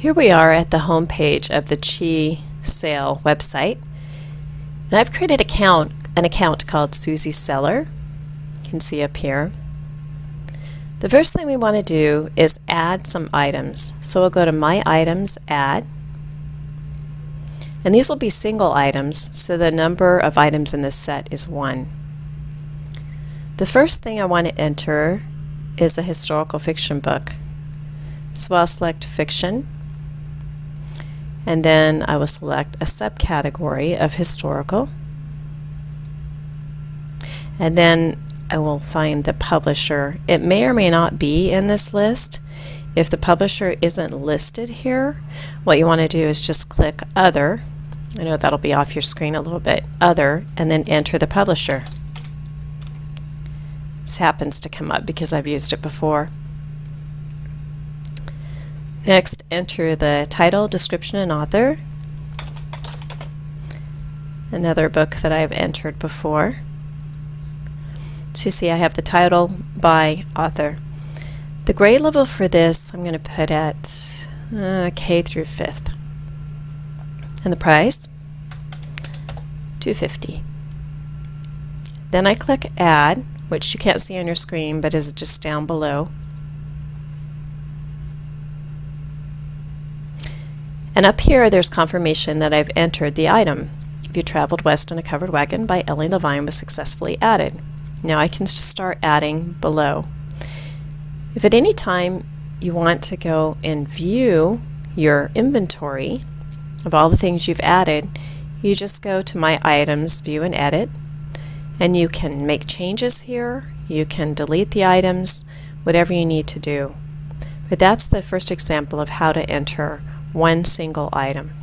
Here we are at the home page of the Chi Sale website. And I've created account, an account called Susie Seller. You can see up here. The first thing we want to do is add some items. So we'll go to My Items, Add. And these will be single items, so the number of items in this set is 1. The first thing I want to enter is a historical fiction book. So I'll select Fiction, and then I will select a subcategory of historical, and then I will find the publisher. It may or may not be in this list. If the publisher isn't listed here, what you want to do is just click Other. I know that'll be off your screen a little bit. Other, and then enter the publisher. This happens to come up because I've used it before. Next, enter the title, description, and author. Another book that I've entered before. So you see I have the title by author. The grade level for this I'm going to put at uh, K through 5th. And the price, 250 Then I click Add, which you can't see on your screen but is just down below. And up here there's confirmation that I've entered the item. If you traveled west in a covered wagon by Ellen Levine was successfully added. Now I can start adding below. If at any time you want to go and view your inventory of all the things you've added, you just go to My Items, View and Edit, and you can make changes here, you can delete the items, whatever you need to do. But that's the first example of how to enter one single item.